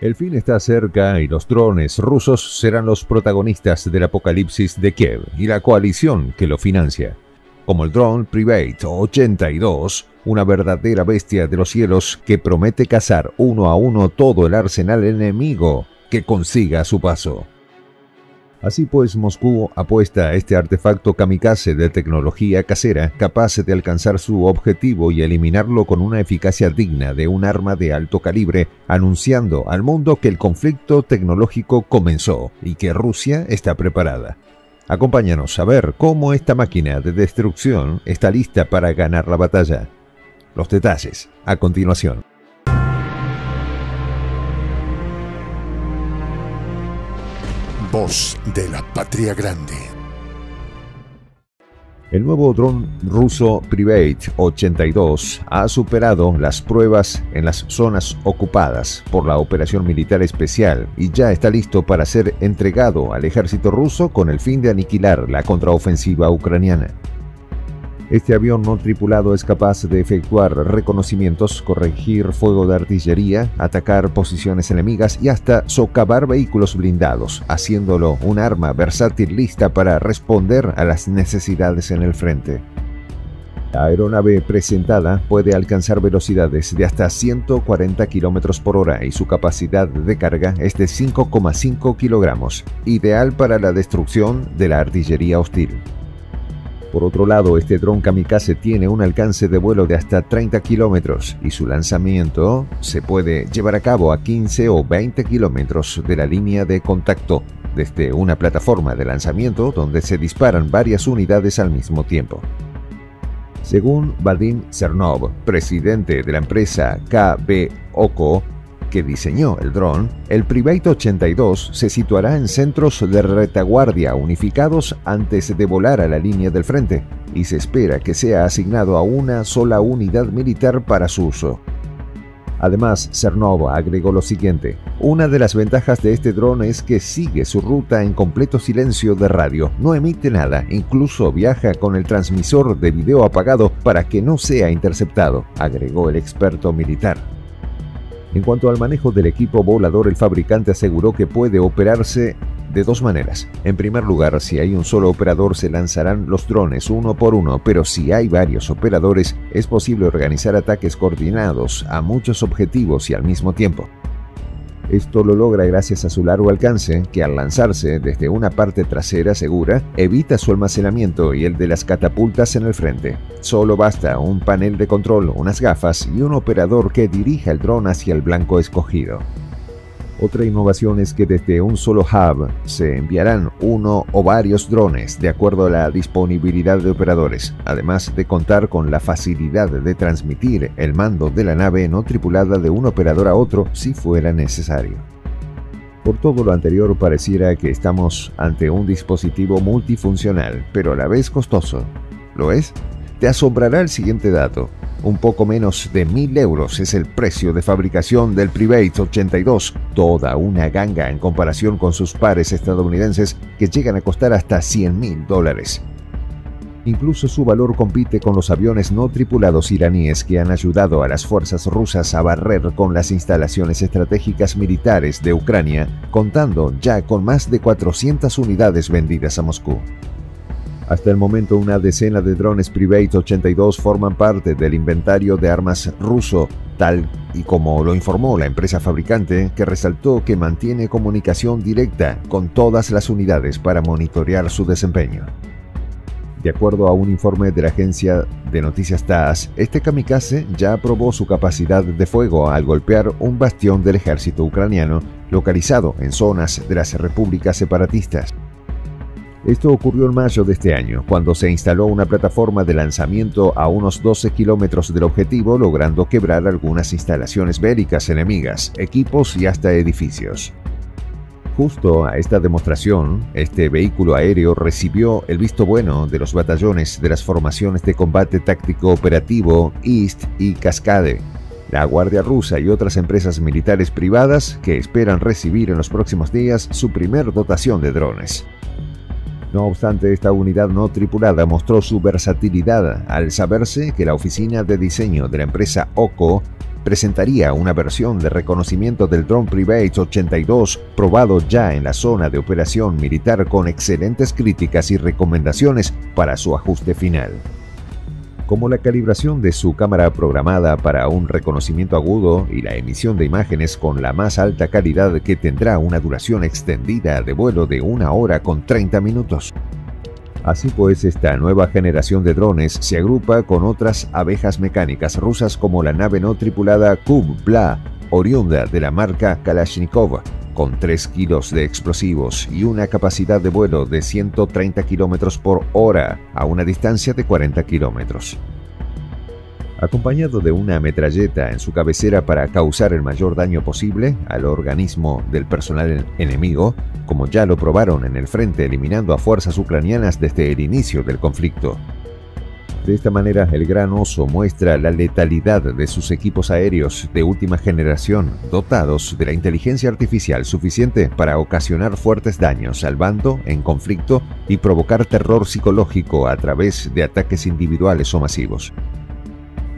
El fin está cerca y los drones rusos serán los protagonistas del apocalipsis de Kiev y la coalición que lo financia. Como el drone Private 82, una verdadera bestia de los cielos que promete cazar uno a uno todo el arsenal enemigo que consiga a su paso. Así pues, Moscú apuesta a este artefacto kamikaze de tecnología casera capaz de alcanzar su objetivo y eliminarlo con una eficacia digna de un arma de alto calibre, anunciando al mundo que el conflicto tecnológico comenzó y que Rusia está preparada. Acompáñanos a ver cómo esta máquina de destrucción está lista para ganar la batalla. Los detalles a continuación. Voz de la Patria Grande. El nuevo dron ruso Private 82 ha superado las pruebas en las zonas ocupadas por la operación militar especial y ya está listo para ser entregado al ejército ruso con el fin de aniquilar la contraofensiva ucraniana. Este avión no tripulado es capaz de efectuar reconocimientos, corregir fuego de artillería, atacar posiciones enemigas y hasta socavar vehículos blindados, haciéndolo un arma versátil lista para responder a las necesidades en el frente. La aeronave presentada puede alcanzar velocidades de hasta 140 km por hora y su capacidad de carga es de 5,5 kilogramos, ideal para la destrucción de la artillería hostil. Por otro lado, este dron kamikaze tiene un alcance de vuelo de hasta 30 kilómetros y su lanzamiento se puede llevar a cabo a 15 o 20 kilómetros de la línea de contacto desde una plataforma de lanzamiento donde se disparan varias unidades al mismo tiempo. Según Vadim Cernov, presidente de la empresa KB OCO, que diseñó el dron, el Private 82 se situará en centros de retaguardia unificados antes de volar a la línea del frente y se espera que sea asignado a una sola unidad militar para su uso. Además, Cernov agregó lo siguiente, una de las ventajas de este dron es que sigue su ruta en completo silencio de radio, no emite nada, incluso viaja con el transmisor de video apagado para que no sea interceptado, agregó el experto militar. En cuanto al manejo del equipo volador, el fabricante aseguró que puede operarse de dos maneras. En primer lugar, si hay un solo operador se lanzarán los drones uno por uno, pero si hay varios operadores es posible organizar ataques coordinados a muchos objetivos y al mismo tiempo. Esto lo logra gracias a su largo alcance, que al lanzarse desde una parte trasera segura, evita su almacenamiento y el de las catapultas en el frente. Solo basta un panel de control, unas gafas y un operador que dirija el dron hacia el blanco escogido. Otra innovación es que desde un solo hub se enviarán uno o varios drones de acuerdo a la disponibilidad de operadores, además de contar con la facilidad de transmitir el mando de la nave no tripulada de un operador a otro si fuera necesario. Por todo lo anterior pareciera que estamos ante un dispositivo multifuncional, pero a la vez costoso. ¿Lo es? Te asombrará el siguiente dato. Un poco menos de mil euros es el precio de fabricación del Private 82, toda una ganga en comparación con sus pares estadounidenses que llegan a costar hasta 100 mil dólares. Incluso su valor compite con los aviones no tripulados iraníes que han ayudado a las fuerzas rusas a barrer con las instalaciones estratégicas militares de Ucrania, contando ya con más de 400 unidades vendidas a Moscú. Hasta el momento una decena de drones Private 82 forman parte del inventario de armas ruso, tal y como lo informó la empresa fabricante, que resaltó que mantiene comunicación directa con todas las unidades para monitorear su desempeño. De acuerdo a un informe de la agencia de noticias TASS, este kamikaze ya probó su capacidad de fuego al golpear un bastión del ejército ucraniano localizado en zonas de las repúblicas separatistas. Esto ocurrió en mayo de este año, cuando se instaló una plataforma de lanzamiento a unos 12 kilómetros del objetivo, logrando quebrar algunas instalaciones bélicas enemigas, equipos y hasta edificios. Justo a esta demostración, este vehículo aéreo recibió el visto bueno de los batallones de las formaciones de combate táctico operativo East y Cascade, la Guardia Rusa y otras empresas militares privadas que esperan recibir en los próximos días su primer dotación de drones. No obstante, esta unidad no tripulada mostró su versatilidad al saberse que la oficina de diseño de la empresa OCO presentaría una versión de reconocimiento del Drone Private 82 probado ya en la zona de operación militar con excelentes críticas y recomendaciones para su ajuste final como la calibración de su cámara programada para un reconocimiento agudo y la emisión de imágenes con la más alta calidad que tendrá una duración extendida de vuelo de una hora con 30 minutos. Así pues, esta nueva generación de drones se agrupa con otras abejas mecánicas rusas como la nave no tripulada Kub-Bla, oriunda de la marca Kalashnikov, con 3 kilos de explosivos y una capacidad de vuelo de 130 kilómetros por hora a una distancia de 40 kilómetros. Acompañado de una metralleta en su cabecera para causar el mayor daño posible al organismo del personal enemigo, como ya lo probaron en el frente eliminando a fuerzas ucranianas desde el inicio del conflicto. De esta manera, el Gran Oso muestra la letalidad de sus equipos aéreos de última generación, dotados de la inteligencia artificial suficiente para ocasionar fuertes daños al bando en conflicto y provocar terror psicológico a través de ataques individuales o masivos.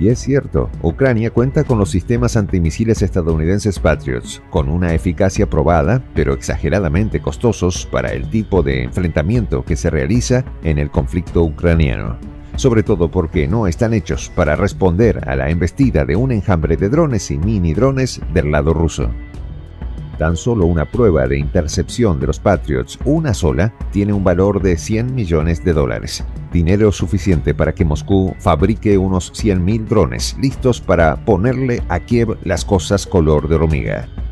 Y es cierto, Ucrania cuenta con los sistemas antimisiles estadounidenses Patriots, con una eficacia probada, pero exageradamente costosos para el tipo de enfrentamiento que se realiza en el conflicto ucraniano sobre todo porque no están hechos para responder a la embestida de un enjambre de drones y mini drones del lado ruso. Tan solo una prueba de intercepción de los Patriots, una sola, tiene un valor de 100 millones de dólares, dinero suficiente para que Moscú fabrique unos 100.000 drones listos para ponerle a Kiev las cosas color de hormiga.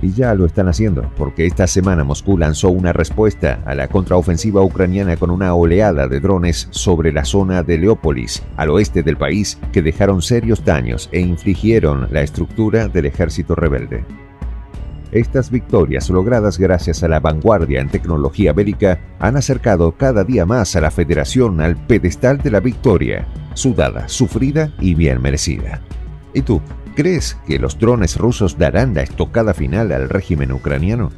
Y ya lo están haciendo, porque esta semana Moscú lanzó una respuesta a la contraofensiva ucraniana con una oleada de drones sobre la zona de Leópolis, al oeste del país, que dejaron serios daños e infligieron la estructura del ejército rebelde. Estas victorias logradas gracias a la vanguardia en tecnología bélica han acercado cada día más a la Federación al pedestal de la victoria, sudada, sufrida y bien merecida. ¿Y tú? ¿Crees que los drones rusos darán la estocada final al régimen ucraniano?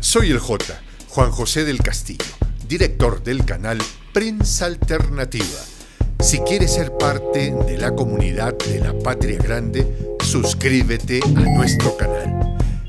Soy el J, Juan José del Castillo, director del canal Prensa Alternativa. Si quieres ser parte de la comunidad de la Patria Grande, suscríbete a nuestro canal.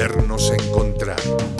volvernos a encontrar.